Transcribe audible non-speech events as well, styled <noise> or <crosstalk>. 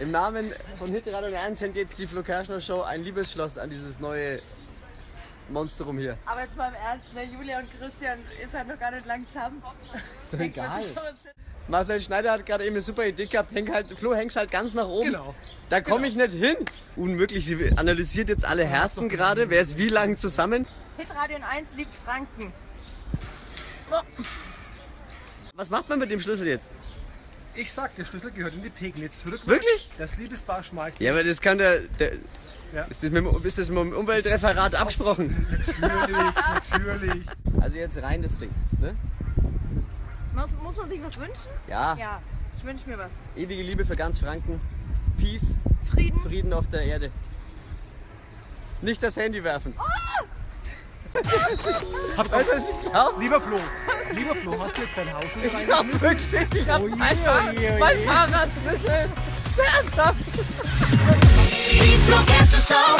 Im Namen von Hitrad und Ernst sendet jetzt die Flo Kerschner Show ein Liebesschloss an dieses neue Monstrum hier. Aber jetzt mal im Ernst, ne? Julia und Christian ist halt noch gar nicht lang zusammen. <laughs> Ist doch egal. Marcel Schneider hat gerade eben eine super Idee gehabt. Häng halt, Flo, hängst halt ganz nach oben. Genau. Da komme ich nicht hin. Unmöglich. Sie analysiert jetzt alle Herzen gerade. Wer ist wie lang zusammen? Hitradio 1 liebt Franken. Was macht man mit dem Schlüssel jetzt? Ich sag, der Schlüssel gehört in die Pegnitz. Rückwärts. Wirklich? Das Liebespaar schmeißt. Ja, aber das kann der. der Ja. ist, das mit, dem- ist das mit dem Umweltreferat abgesprochen? Natürlich, natürlich. Also jetzt rein das Ding. Ne? Muss, muss man sich was wünschen? Ja. Ja, ich wünsche mir was. Ewige Liebe für ganz Franken. Peace. Frieden. Frieden auf der Erde. Nicht das Handy werfen. Hab Weißt du, was ich glaube? Lieber Flo, lieber Flo, hast du jetzt dein Hausschlüssel Ich glaub wirklich, ich hab Oh je, mein, oh je, oh mein je. Fahrradschlüssel. Ernsthaft? Die Flo Show.